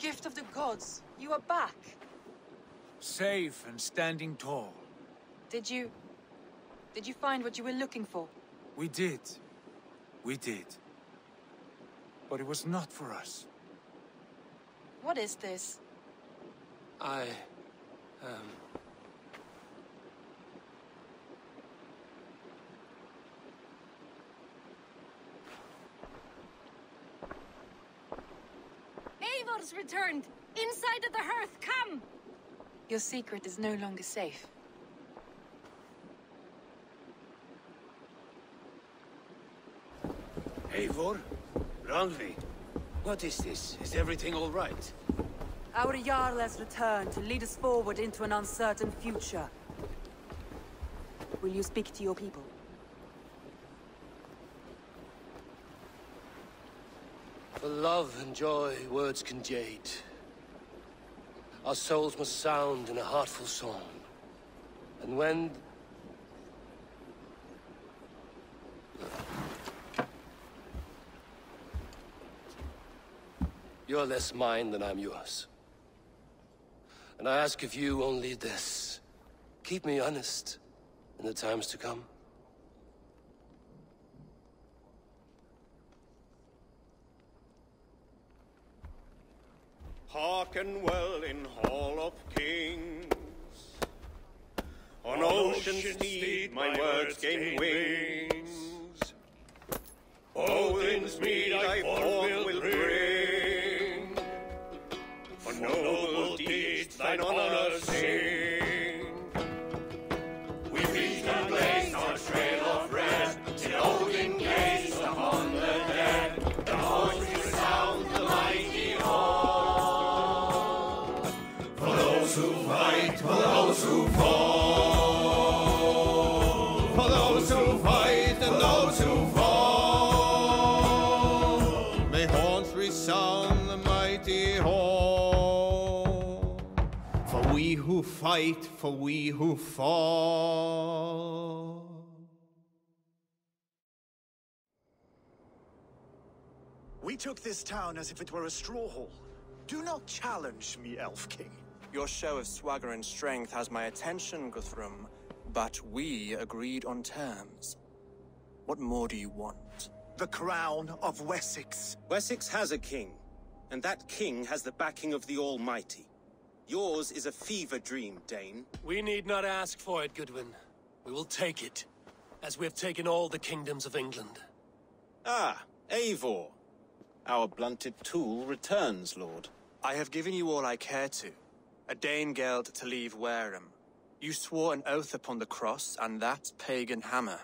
Gift of the gods, you are back. Safe and standing tall. Did you... Did you find what you were looking for? We did. We did. But it was not for us. What is this? I... um... Eivor's returned! Inside of the hearth, come! Your secret is no longer safe. Eivor? Randvi? What is this? Is everything all right? Our Jarl has returned to lead us forward into an uncertain future. Will you speak to your people? For love and joy, words can jade. Our souls must sound in a heartful song. And when... You're less mine than I'm yours. And I ask of you only this. Keep me honest in the times to come. Hearken well in Hall of Kings. On ocean's steed my words gain wings. Odin's mead who fight, for we who fall. We took this town as if it were a straw hole. Do not challenge me, Elf King. Your show of swagger and strength has my attention, Guthrum, but we agreed on terms. What more do you want? The crown of Wessex. Wessex has a king, and that king has the backing of the Almighty. Yours is a fever dream, Dane. We need not ask for it, Goodwin. We will take it, as we have taken all the kingdoms of England. Ah, Eivor. Our blunted tool returns, Lord. I have given you all I care to. A Danegeld to leave Wareham. You swore an oath upon the cross, and that pagan hammer.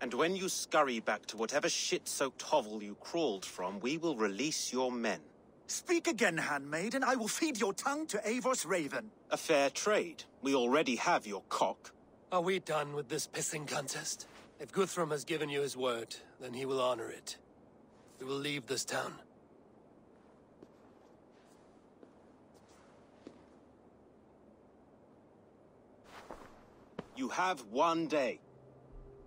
And when you scurry back to whatever shit-soaked hovel you crawled from, we will release your men. Speak again, handmaid, and I will feed your tongue to Eivor's raven. A fair trade. We already have your cock. Are we done with this pissing contest? If Guthrum has given you his word, then he will honor it. We will leave this town. You have one day.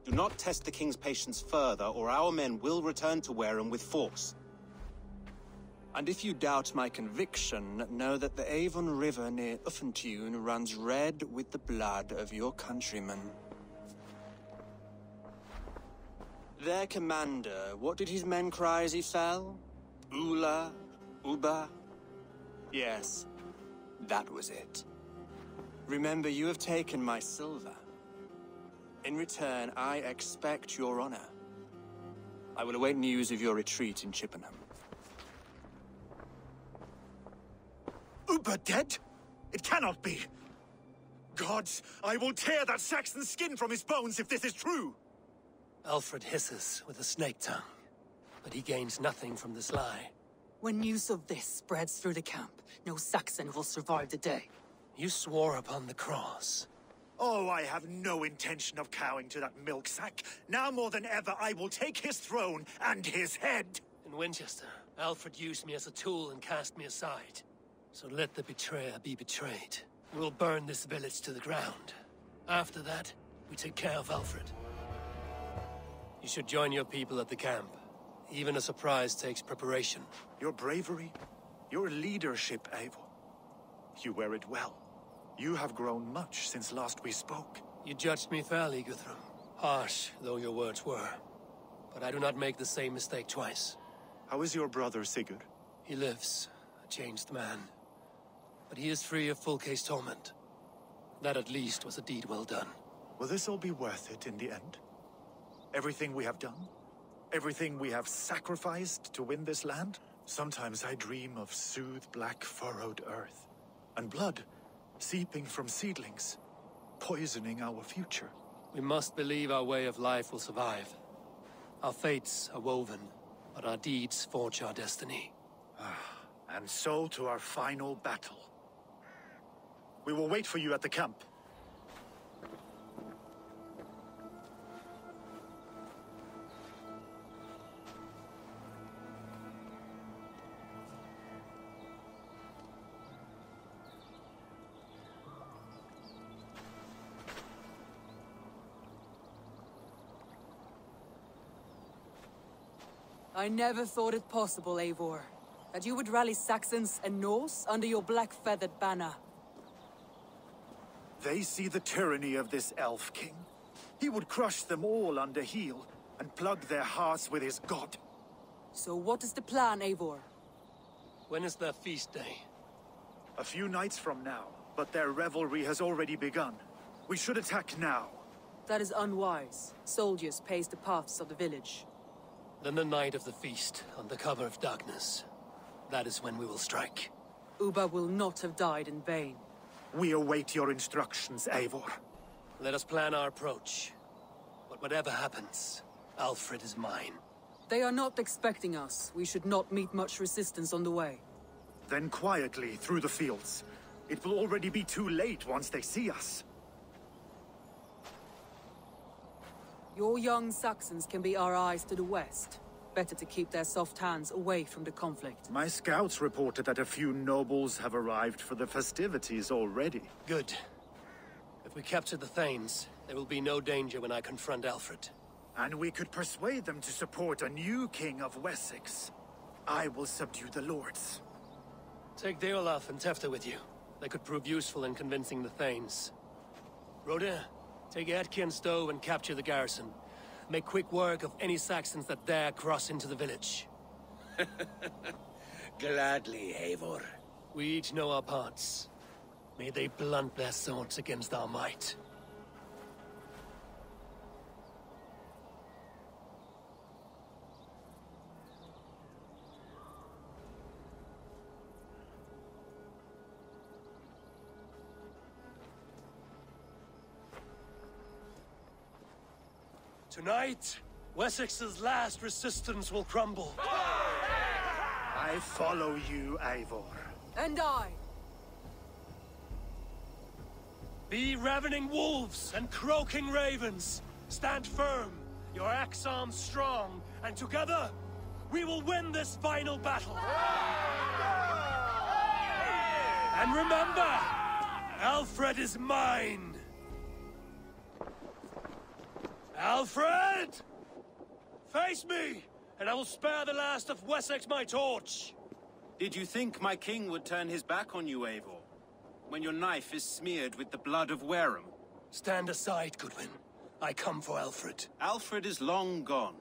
Do not test the king's patience further, or our men will return to Wareham with force. And if you doubt my conviction, know that the Avon River near Uffentune runs red with the blood of your countrymen. Their commander, what did his men cry as he fell? Ula? Ubba? Yes, that was it. Remember, you have taken my silver. In return, I expect your honor. I will await news of your retreat in Chippenham. Ubba dead? It cannot be. Gods, I will tear that Saxon's skin from his bones if this is true. Alfred hisses with a snake tongue, but he gains nothing from this lie. When news of this spreads through the camp, no Saxon will survive the day. You swore upon the cross. Oh, I have no intention of cowing to that milk sack. Now more than ever, I will take his throne and his head. In Winchester, Alfred used me as a tool and cast me aside. So let the betrayer be betrayed. We will burn this village to the ground. After that, we take care of Alfred. You should join your people at the camp. Even a surprise takes preparation. Your bravery, Your leadership, Eivor. You wear it well. You have grown much since last we spoke. You judged me fairly, Guthrum. Harsh though your words were. But I do not make the same mistake twice. How is your brother, Sigurd? He lives, a changed man. But he is free of Fulke's torment. That at least was a deed well done. Will this all be worth it in the end? Everything we have done? Everything we have sacrificed to win this land? Sometimes I dream of soothed black furrowed earth. And blood seeping from seedlings, poisoning our future. We must believe our way of life will survive. Our fates are woven, but our deeds forge our destiny. Ah, and so to our final battle. We will wait for you at the camp. I never thought it possible, Eivor. That you would rally Saxons and Norse under your black-feathered banner. They see the tyranny of this elf king. He would crush them all under heel and plug their hearts with his god. So what is the plan, Eivor? When is their feast day? A few nights from now, but their revelry has already begun. We should attack now. That is unwise. Soldiers pace the paths of the village. Then the night of the feast, under cover of darkness. That is when we will strike. Ubba will not have died in vain. We await your instructions, Eivor. Let us plan our approach. But whatever happens, Alfred is mine. They are not expecting us. We should not meet much resistance on the way. Then quietly through the fields. It will already be too late once they see us. Your young Saxons can be our eyes to the west. Better to keep their soft hands away from the conflict. My scouts reported that a few nobles have arrived for the festivities already. Good. If we capture the Thanes, there will be no danger when I confront Alfred. And we could persuade them to support a new king of Wessex. I will subdue the lords. Take Deolaf and Tefta with you. They could prove useful in convincing the Thanes. Rodin, take Edki and Stowe and capture the garrison. Make quick work of any Saxons that dare cross into the village. Gladly, Eivor. We each know our parts. May they blunt their swords against our might. Tonight, Wessex's last resistance will crumble. I follow you, Eivor. And I! Be ravening wolves and croaking ravens. Stand firm, your axe arms strong, and together, we will win this final battle. And remember, Alfred is mine. Alfred! Face me, and I will spare the last of Wessex my torch. Did you think my king would turn his back on you, Eivor? When your knife is smeared with the blood of Wareham? Stand aside, Goodwin. I come for Alfred. Alfred is long gone.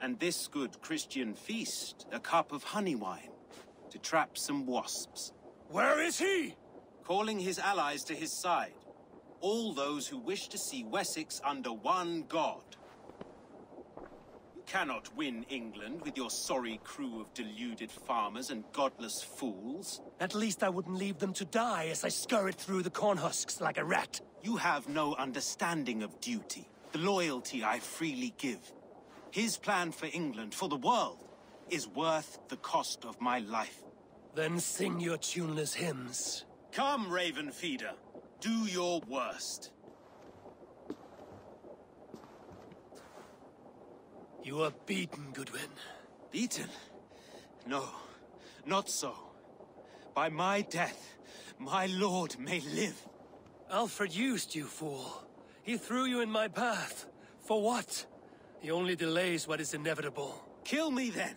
And this good Christian feast, a cup of honey wine, to trap some wasps. Where is he? Calling his allies to his side. All those who wish to see Wessex under one god. You cannot win England with your sorry crew of deluded farmers and godless fools. At least I wouldn't leave them to die as I scurried through the corn husks like a rat. You have no understanding of duty, the loyalty I freely give. His plan for England, for the world, is worth the cost of my life. Then sing your tuneless hymns. Come, Raven Feeder. Do your worst. You are beaten, Goodwin. Beaten? No, not so. By my death, my lord may live. Alfred used you, fool. He threw you in my path. For what? He only delays what is inevitable. Kill me then.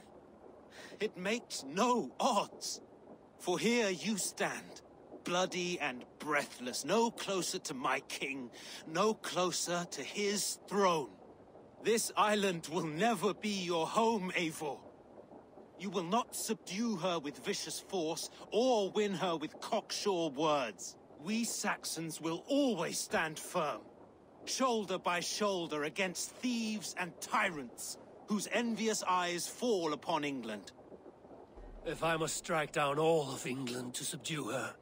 It makes no odds. For here you stand, bloody and breathless, no closer to my king, no closer to his throne. This island will never be your home, Eivor. You will not subdue her with vicious force, or win her with cocksure words. We Saxons will always stand firm, shoulder by shoulder against thieves and tyrants, whose envious eyes fall upon England. If I must strike down all of England to subdue her,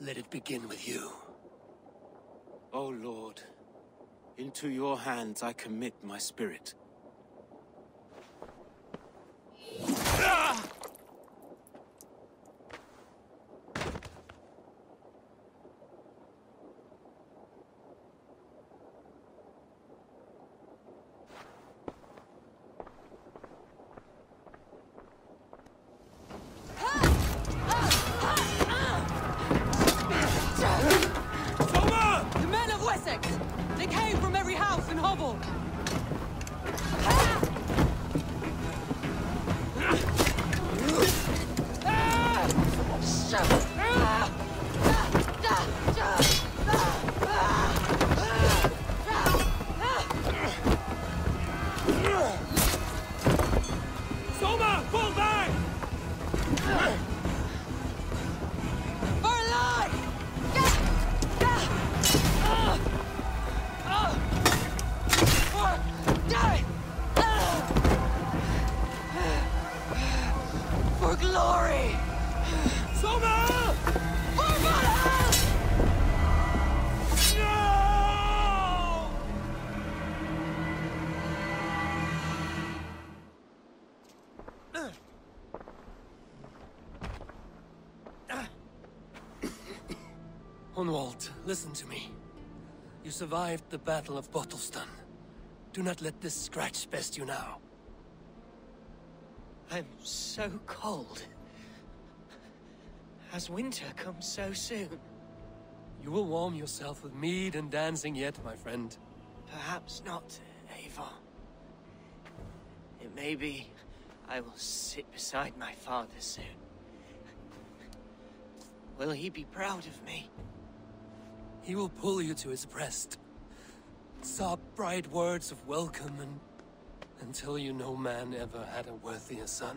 let it begin with you. O oh Lord, into your hands I commit my spirit. The Hunwald, listen to me. You survived the Battle of Bottleston. Do not let this scratch best you now. I'm so cold. Has winter come so soon? You will warm yourself with mead and dancing yet, my friend. Perhaps not, Eivor. It may be I will sit beside my father soon. Will he be proud of me? He will pull you to his breast. Sob bright words of welcome and... Until you no man ever had a worthier son.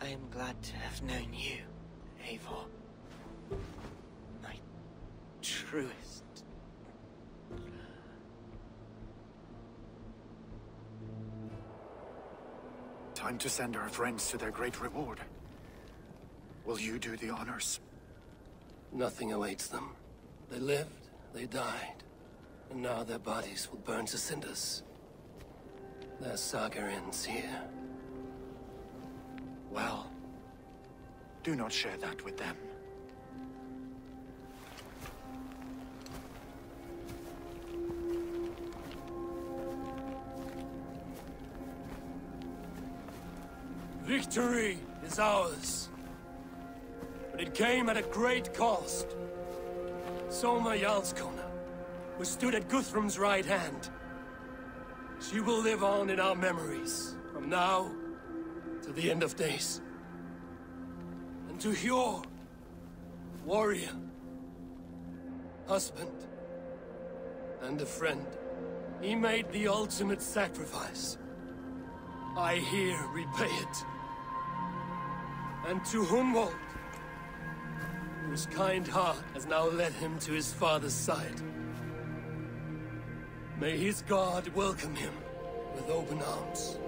I am glad to have known you, Eivor. My truest. Time to send our friends to their great reward. Will you do the honors? Nothing awaits them. They lived, they died, and now their bodies will burn to cinders. Their saga ends here. Well, do not share that with them. Victory is ours. But it came at a great cost. Soma Jarlskona, who stood at Guthrum's right hand. She will live on in our memories, from now to the end of days. And to Hjor, warrior, husband, and a friend, he made the ultimate sacrifice. I here repay it. And to Hunwald, whose kind heart has now led him to his father's side. May his god welcome him with open arms.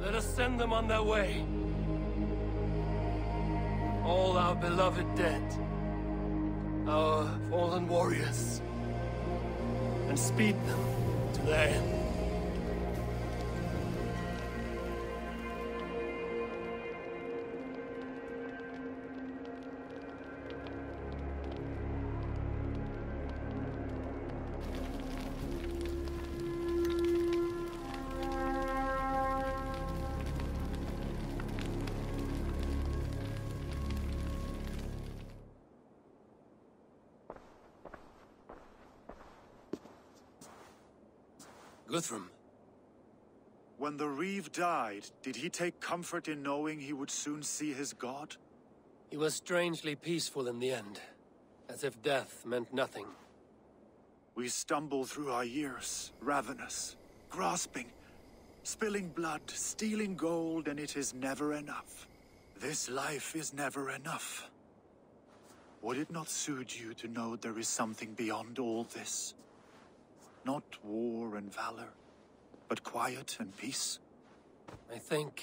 Let us send them on their way. All our beloved dead, our fallen warriors, and speed them to their end. Guthrum. When the Reeve died, did he take comfort in knowing he would soon see his god? He was strangely peaceful in the end, as if death meant nothing. We stumble through our years, ravenous, grasping, spilling blood, stealing gold, and it is never enough. This life is never enough. Would it not suit you to know there is something beyond all this? Not war and valor, but quiet and peace? I think...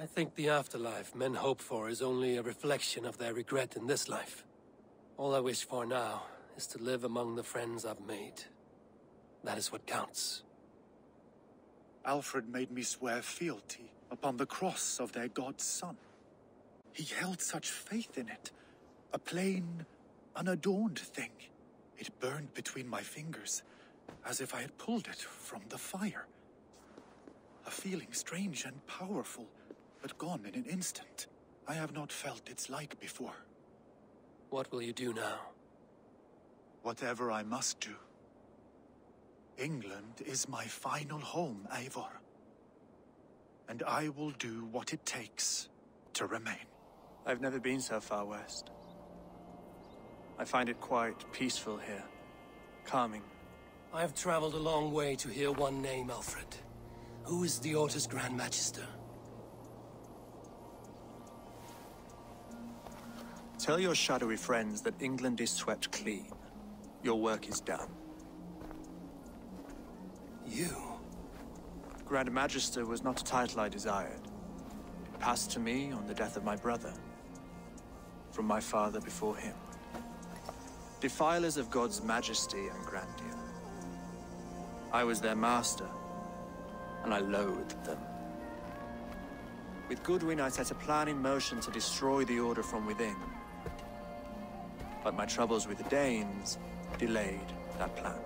I think the afterlife men hope for is only a reflection of their regret in this life. All I wish for now is to live among the friends I've made. That is what counts. Alfred made me swear fealty upon the cross of their god's son. He held such faith in it. A plain, unadorned thing. It burned between my fingers, as if I had pulled it from the fire. A feeling strange and powerful, but gone in an instant. I have not felt its like before. What will you do now? Whatever I must do. England is my final home, Eivor. And I will do what it takes to remain. I've never been so far west. I find it quite peaceful here. Calming. I've traveled a long way to hear one name, Alfred. Who is the Order's Grand Magister? Tell your shadowy friends that England is swept clean. Your work is done. You? Grand Magister was not a title I desired. It passed to me on the death of my brother. From my father before him. Defilers of God's majesty and grandeur. I was their master, and I loathed them. With Goodwin, I set a plan in motion to destroy the Order from within. But my troubles with the Danes delayed that plan.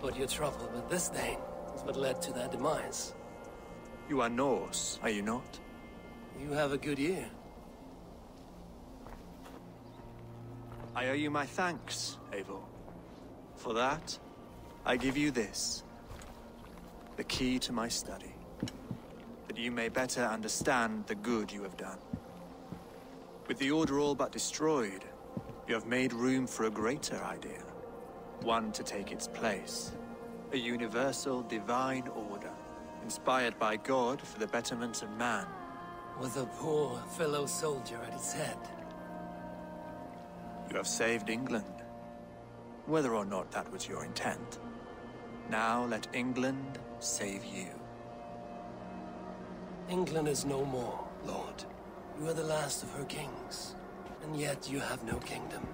But your trouble with this Dane is what led to their demise. You are Norse, are you not? You have a good ear. I owe you my thanks, Eivor. For that, I give you this. The key to my study. That you may better understand the good you have done. With the Order all but destroyed, you have made room for a greater idea. One to take its place. A universal divine order, inspired by God for the betterment of man. With a poor fellow soldier at its head. You have saved England. Whether or not that was your intent. Now let England save you. England is no more, Lord. You are the last of her kings. And yet you have no kingdom.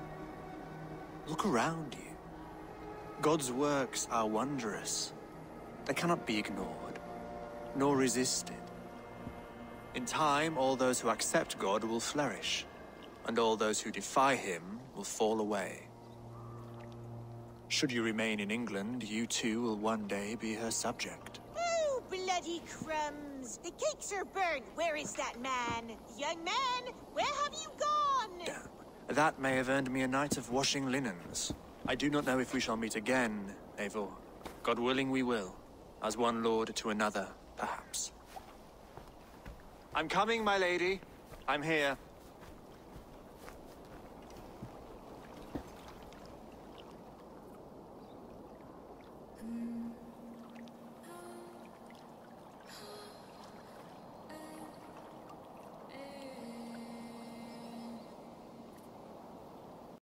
Look around you. God's works are wondrous. They cannot be ignored, nor resisted. In time, all those who accept God will flourish, and all those who defy him will fall away. Should you remain in England, you too will one day be her subject. Oh, bloody crumbs! The cakes are burnt! Where is that man? Young man, where have you gone? Damn. That may have earned me a night of washing linens. I do not know if we shall meet again, Eivor. God willing we will. As one lord to another, perhaps. I'm coming, my lady. I'm here.